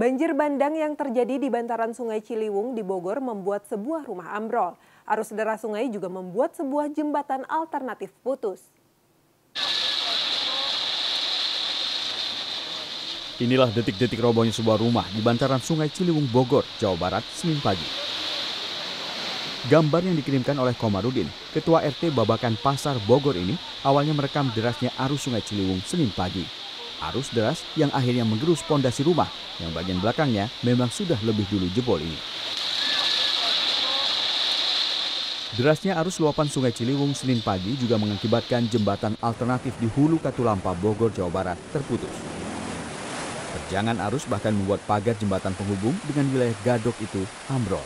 Banjir bandang yang terjadi di bantaran Sungai Ciliwung di Bogor membuat sebuah rumah ambrol. Arus deras sungai juga membuat sebuah jembatan alternatif putus. Inilah detik-detik robohnya sebuah rumah di bantaran Sungai Ciliwung, Bogor, Jawa Barat, Senin pagi. Gambar yang dikirimkan oleh Komarudin, Ketua RT Babakan Pasar Bogor ini awalnya merekam derasnya arus Sungai Ciliwung Senin pagi. Arus deras yang akhirnya menggerus pondasi rumah yang bagian belakangnya memang sudah lebih dulu jebol ini. Derasnya arus luapan Sungai Ciliwung Senin pagi juga mengakibatkan jembatan alternatif di Hulu Katulampa, Bogor, Jawa Barat terputus. Terjangan arus bahkan membuat pagar jembatan penghubung dengan wilayah Gadok itu ambrol.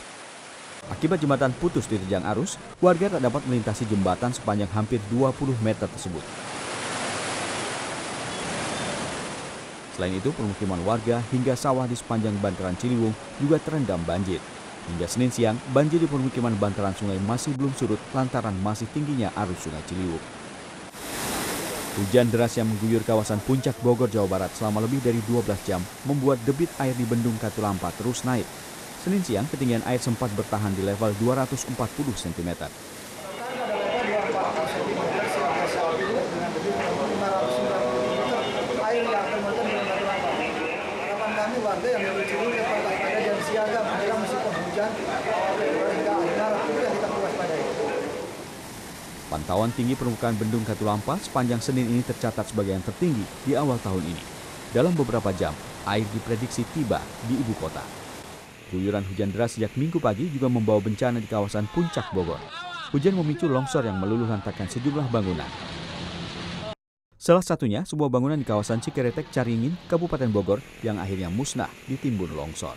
Akibat jembatan putus di terjang arus, warga tak dapat melintasi jembatan sepanjang hampir 20 meter tersebut. Selain itu, permukiman warga hingga sawah di sepanjang bantaran Ciliwung juga terendam banjir. Hingga Senin siang, banjir di permukiman bantaran sungai masih belum surut lantaran masih tingginya arus sungai Ciliwung. Hujan deras yang mengguyur kawasan puncak Bogor, Jawa Barat selama lebih dari 12 jam membuat debit air di Bendung Katulampa terus naik. Senin siang, ketinggian air sempat bertahan di level 240 cm. kami warga yang Ciliwung dapat waspada dan siaga menjelang musim penghujan hingga akhir itu kita waspadai. Pantauan tinggi permukaan Bendung Katulampa sepanjang Senin ini tercatat sebagai yang tertinggi di awal tahun ini. Dalam beberapa jam, air diprediksi tiba di ibu kota. Guyuran hujan deras sejak minggu pagi juga membawa bencana di kawasan puncak Bogor. Hujan memicu longsor yang meluluh lantakan sejumlah bangunan. Salah satunya sebuah bangunan di kawasan Cikeretek, Caringin, Kabupaten Bogor yang akhirnya musnah ditimbun longsor.